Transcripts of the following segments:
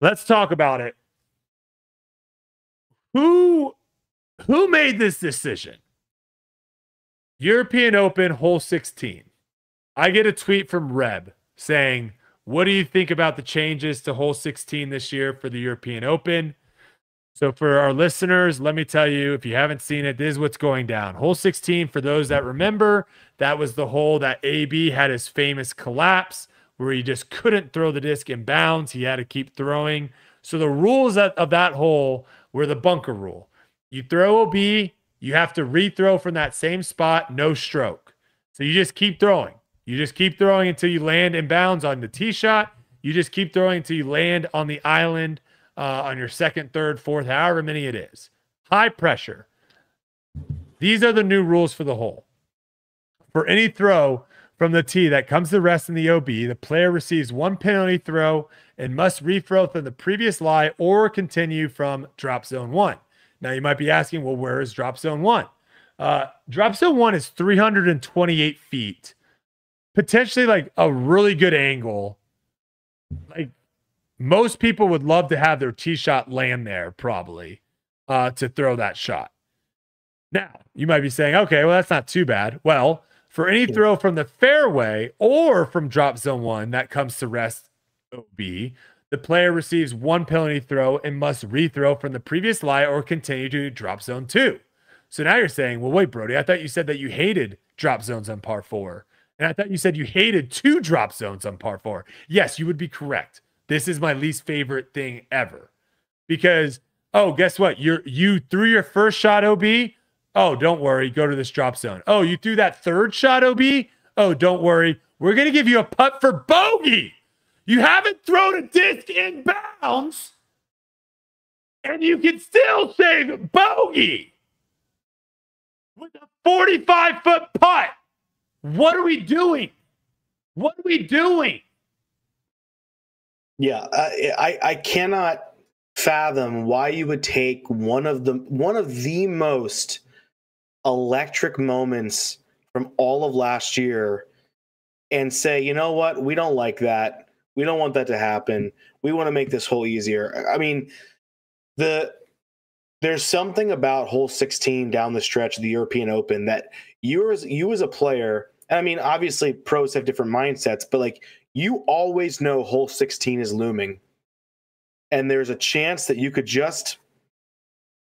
Let's talk about it. Who who made this decision? European Open hole 16. I get a tweet from Reb saying, "What do you think about the changes to hole 16 this year for the European Open?" So for our listeners, let me tell you, if you haven't seen it, this is what's going down. Hole 16, for those that remember, that was the hole that AB had his famous collapse where he just couldn't throw the disc in bounds. He had to keep throwing. So the rules of that hole were the bunker rule. You throw a B, you have to rethrow from that same spot, no stroke. So you just keep throwing. You just keep throwing until you land in bounds on the tee shot. You just keep throwing until you land on the island uh, on your second, third, fourth, however many it is. High pressure. These are the new rules for the hole. For any throw from the tee that comes to rest in the OB, the player receives one penalty throw and must rethrow from the previous lie or continue from drop zone one. Now you might be asking, well, where is drop zone one? Uh, drop zone one is 328 feet, potentially like a really good angle, like most people would love to have their tee shot land there, probably, uh, to throw that shot. Now, you might be saying, okay, well, that's not too bad. Well, for any throw from the fairway or from drop zone one that comes to rest OB, the player receives one penalty throw and must rethrow from the previous lie or continue to drop zone two. So now you're saying, well, wait, Brodie, I thought you said that you hated drop zones on par four. And I thought you said you hated two drop zones on par four. Yes, you would be correct. This is my least favorite thing ever. Because, oh, guess what? You're you threw your first shot OB. Oh, don't worry. Go to this drop zone. Oh, you threw that third shot OB. Oh, don't worry. We're gonna give you a putt for bogey. You haven't thrown a disc in bounds, and you can still save bogey with a 45 foot putt. What are we doing? What are we doing? Yeah, I, I, I cannot fathom why you would take one of the one of the most electric moments from all of last year and say, you know what, we don't like that. We don't want that to happen. We want to make this hole easier. I mean, the there's something about hole 16 down the stretch of the European Open that you as you as a player, I mean, obviously pros have different mindsets, but like you always know hole 16 is looming. And there's a chance that you could just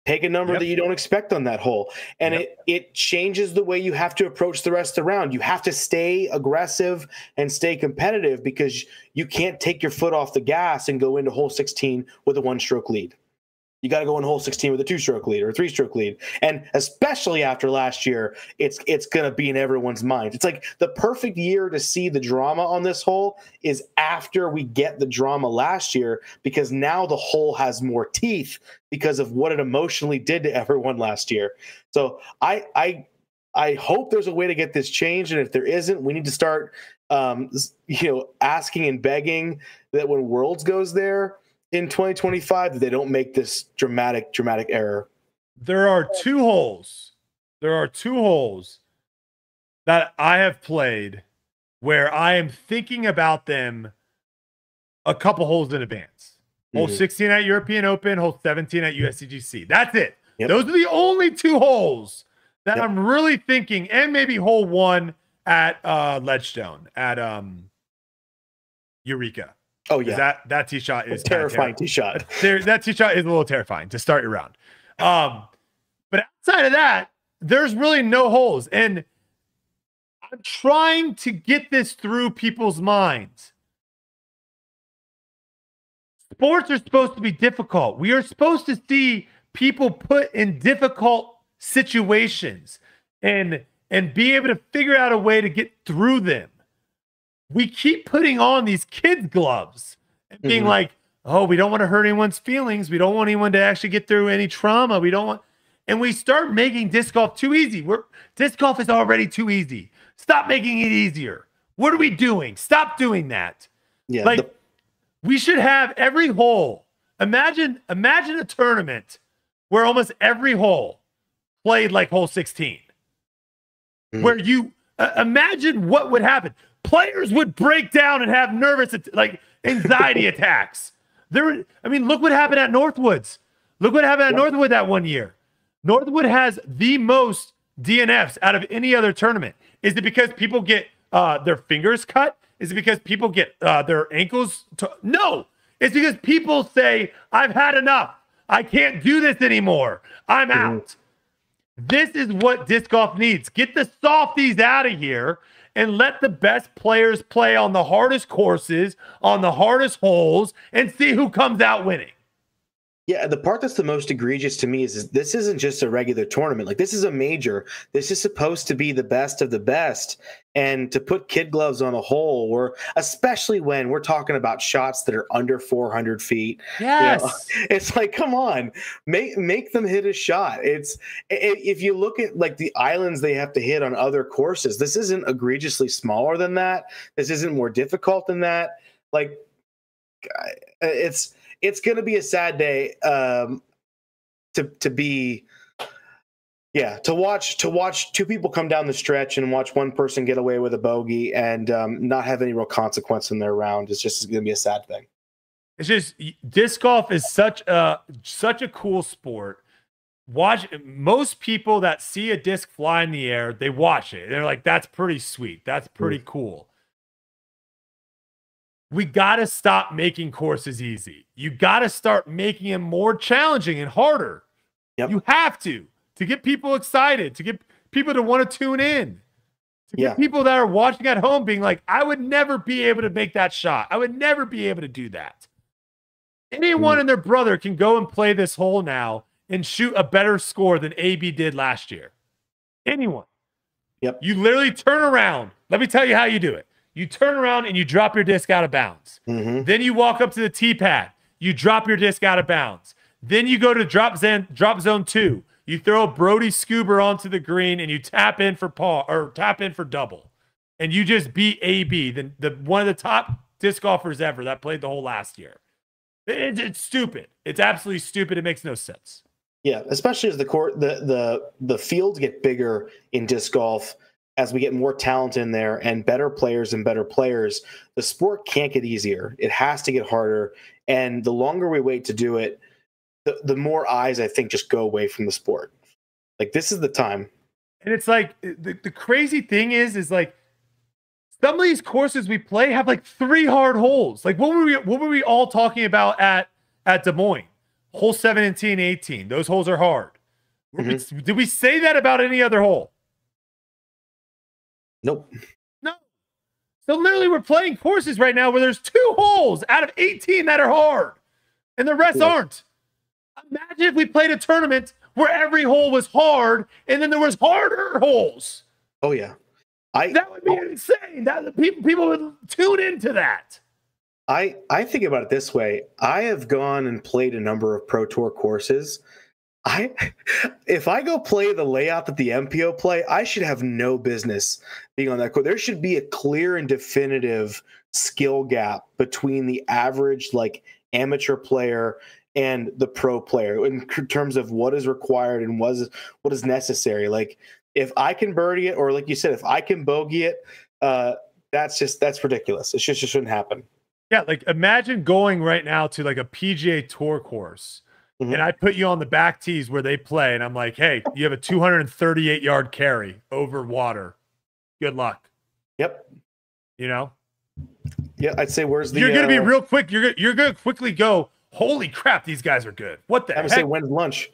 take a number yep. that you don't expect on that hole. And yep. it it changes the way you have to approach the rest of the round. You have to stay aggressive and stay competitive because you can't take your foot off the gas and go into hole 16 with a one stroke lead. You got to go in hole 16 with a two-stroke lead or a three-stroke lead. And especially after last year, it's it's going to be in everyone's mind. It's like the perfect year to see the drama on this hole is after we get the drama last year because now the hole has more teeth because of what it emotionally did to everyone last year. So I I I hope there's a way to get this changed and if there isn't, we need to start um you know asking and begging that when Worlds goes there in 2025 that they don't make this dramatic dramatic error there are two holes there are two holes that i have played where i am thinking about them a couple holes in advance mm-hmm. hole 16 at european open hole 17 at USDGC that's it yep. those are the only two holes that yep. i'm really thinking and maybe hole one at uh ledgestone at um eureka Oh yeah, that that tee shot is terrifying. Tee shot. that tee shot is a little terrifying to start your round. Um, but outside of that, there's really no holes, and I'm trying to get this through people's minds. Sports are supposed to be difficult. We are supposed to see people put in difficult situations and and be able to figure out a way to get through them we keep putting on these kids gloves and being mm-hmm. like, oh, we don't want to hurt anyone's feelings. We don't want anyone to actually get through any trauma. We don't want, and we start making disc golf too easy. We're disc golf is already too easy. Stop making it easier. What are we doing? Stop doing that. Yeah. Like the- we should have every hole. Imagine, imagine a tournament where almost every hole played like hole 16. Mm-hmm. Where you uh, imagine what would happen players would break down and have nervous like anxiety attacks. There, I mean, look what happened at Northwoods. Look what happened at. Northwood that one year. Northwood has the most DNFs out of any other tournament. Is it because people get uh, their fingers cut? Is it because people get uh, their ankles? To- no, it's because people say, "I've had enough. I can't do this anymore. I'm out." This is what disc golf needs. Get the softies out of here and let the best players play on the hardest courses, on the hardest holes, and see who comes out winning. Yeah, the part that's the most egregious to me is, is this isn't just a regular tournament. Like this is a major. This is supposed to be the best of the best. And to put kid gloves on a hole, or especially when we're talking about shots that are under 400 feet, Yes. it's like, come on, make make them hit a shot. It's if you look at like the islands they have to hit on other courses, this isn't egregiously smaller than that. This isn't more difficult than that. Like, it's it's going to be a sad day um, to to be. Yeah, to watch to watch two people come down the stretch and watch one person get away with a bogey and um, not have any real consequence in their round is just going to be a sad thing. It's just disc golf is such a such a cool sport. Watch most people that see a disc fly in the air, they watch it. They're like, "That's pretty sweet. That's pretty cool." We got to stop making courses easy. You got to start making them more challenging and harder. Yep. You have to to get people excited, to get people to want to tune in, to get people that are watching at home being like, "I would never be able to make that shot. I would never be able to do that." Anyone Mm. and their brother can go and play this hole now and shoot a better score than AB did last year. Anyone. Yep. You literally turn around. Let me tell you how you do it. You turn around and you drop your disc out of bounds. hmm Then you walk up to the tee pad. You drop your disc out of bounds. Then you go to drop zone, drop zone two. You throw a Brodie Scoober onto the green and you tap in for paw or tap in for double. And you just beat AB, the, the one of the top disc golfers ever that played the hole last year. It- it's stupid. It's absolutely stupid. It makes no sense. Yeah, especially as the court the the the fields get bigger in disc golf as we get more talent in there and better players and better players, the sport can't get easier. It has to get harder. And the longer we wait to do it, the, the more eyes I think just go away from the sport. Like this is the time. And it's like eh, the, the crazy thing is, is like some of these courses we play have like three hard holes. Like what were we what were we all talking about at at Des Moines? Hole 17, 18. Those holes are hard. We- mm-hmm. Did we say that about any other hole? Nope. No. So literally we're playing courses right now where there's two holes out of 18 that are hard and the rest Yeah. aren't. Imagine if we played a tournament where every hole was hard and then there was harder holes. Oh yeah. I That would be insane. That people people would tune into that. I I think about it this way. I have gone and played a number of pro tour courses. I if I go play the layout that the MPO play, I should have no business being on that course. There should be a clear and definitive skill gap between the average like amateur player and the pro player in terms of what is required and what is what is necessary. Like if I can birdie it, or like you said, if I can bogey it, uh, that's just that's ridiculous. It just, just shouldn't happen. Yeah, like imagine going right now to like a PGA Tour course, Mhm. and I put you on the back tees where they play, and I'm like, hey, you have a 238 yard carry over water. Good luck. Yep. You know, Yeah, I'd say where's the you're gonna be uh, real quick. You're gonna, you're gonna quickly go. Holy crap, these guys are good. What the I would heck? say when's lunch?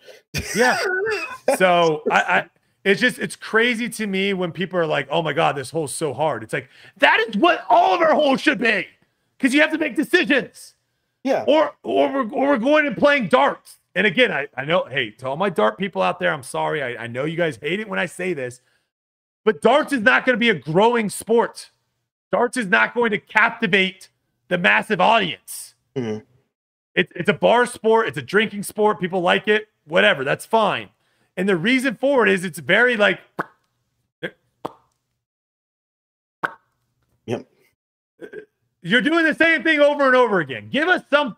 Yeah. so I, I it's just it's crazy to me when people are like, oh my god, this hole's so hard. It's like that is what all of our holes should be. Because you have to make decisions. Yeah. Or or we're or we're going and playing darts. And again, I, I know, hey, to all my dart people out there, I'm sorry. I, I know you guys hate it when I say this, but darts is not going to be a growing sport. Darts is not going to captivate the massive audience. Mhm. It's it's a bar sport, it's a drinking sport. People like it, whatever, that's fine. And the reason for it is it's very like Yep. You're doing the same thing over and over again. Give us some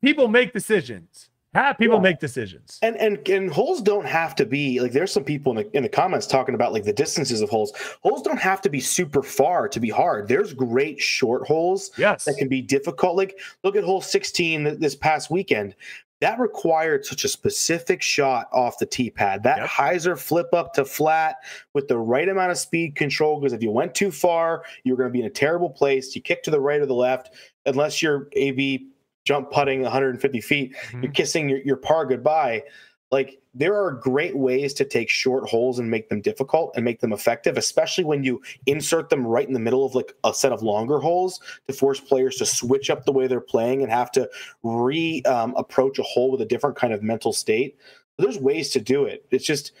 people make decisions. Have people yeah. make decisions. And and and holes don't have to be like there's some people in the in the comments talking about like the distances of holes. Holes don't have to be super far to be hard. There's great short holes yes. that can be difficult. Like look at hole 16 this past weekend. That required such a specific shot off the tee pad. That yep. hyzer flip up to flat with the right amount of speed control. Because if you went too far, you're going to be in a terrible place. You kick to the right or the left, unless you're AB jump putting 150 feet, mm-hmm. you're kissing your, your par goodbye. Like there are great ways to take short holes and make them difficult and make them effective, especially when you insert them right in the middle of like a set of longer holes to force players to switch up the way they're playing and have to re um, approach a hole with a different kind of mental state. There's ways to do it. It's just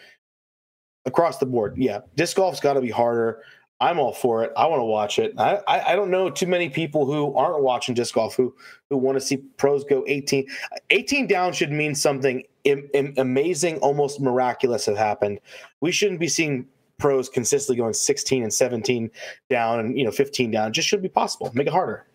across the board. Yeah, disc golf's got to be harder. I'm all for it. I want to watch it. I, I, I don't know too many people who aren't watching disc golf who who want to see pros go 18. 18 down should mean something Im, Im, amazing, almost miraculous have happened. We shouldn't be seeing pros consistently going 16 and 17 down and you know 15 down. It just should be possible. Make it harder.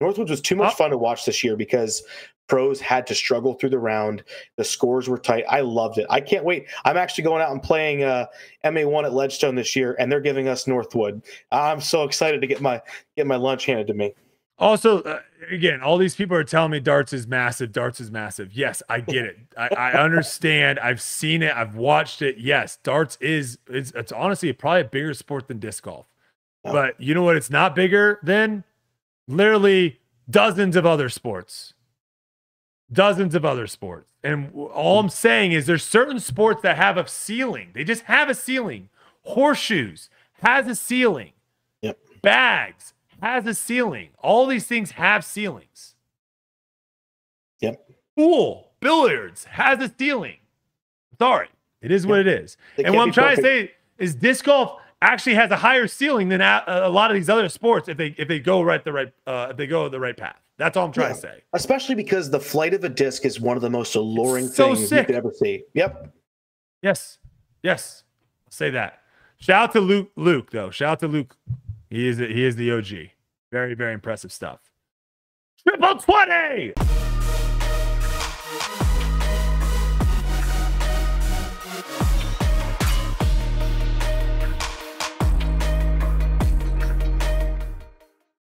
Northwoods was too much fun to watch this year because pros had to struggle through the round. The scores were tight. I loved it. I can't wait. I'm actually going out and playing uh, MA1 at Ledgestone this year, and they're giving us Northwood. I'm so excited to get my get my lunch handed to me. Also, uh, again, all these people are telling me darts is massive. Darts is massive. Yes, I get it. I, I understand. I've seen it. I've watched it. Yes, darts is it's, it's honestly probably a bigger sport than disc golf. But you know what? It's not bigger than literally dozens of other sports dozens of other sports. And all I'm saying is there's certain sports that have a ceiling. They just have a ceiling. Horseshoes has a ceiling. Yep. Bags has a ceiling. All these things have ceilings. Yep. Pool, billiards has a ceiling. Sorry, it is yep. what it is. and what I'm trying perfect. to say is disc golf actually has a higher ceiling than a, a, lot of these other sports if they if they go right the right uh, if they go the right path. That's all I'm trying yeah. to say. Especially because the flight of a disc is one of the most alluring so things sick. you could ever see. Yep. Yes. Yes. I'll say that. Shout out to Luke. Luke though. Shout out to Luke. He is he is the OG. Very very impressive stuff. Triple twenty.